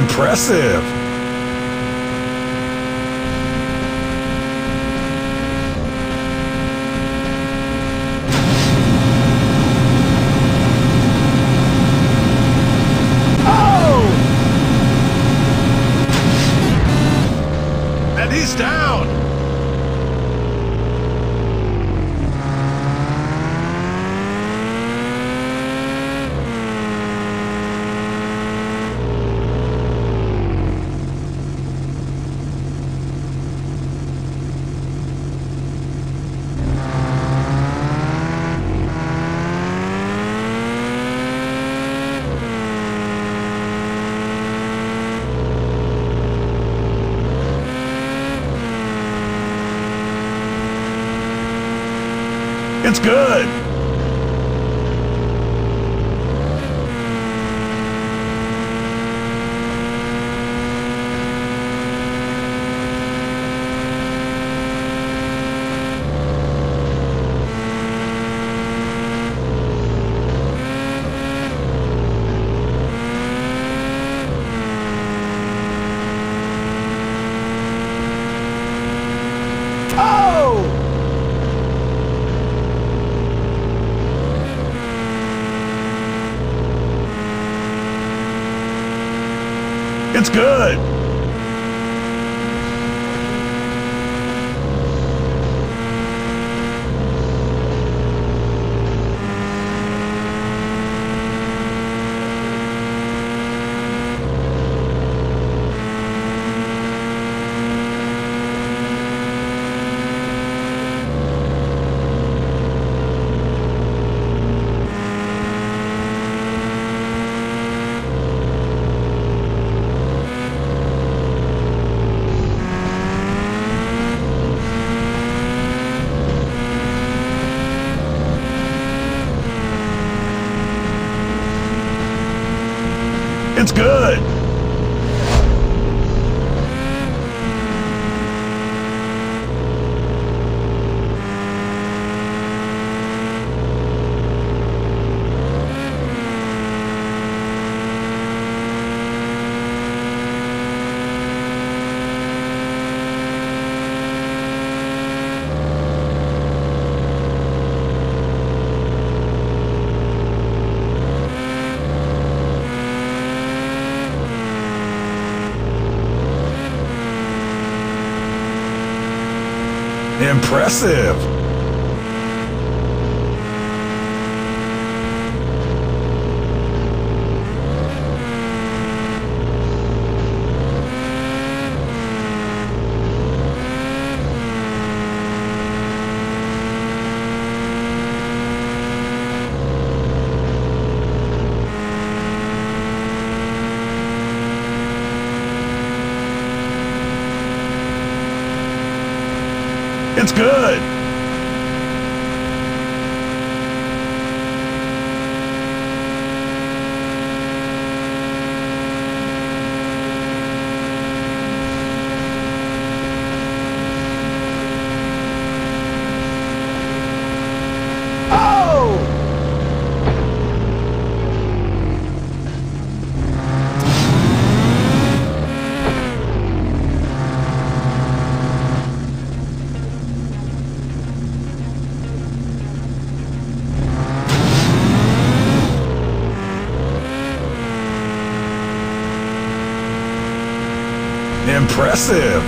Impressive. Oh! And he's down. It's good. Oh! It's good. It's good. Impressive. It's good. Oh! Impressive.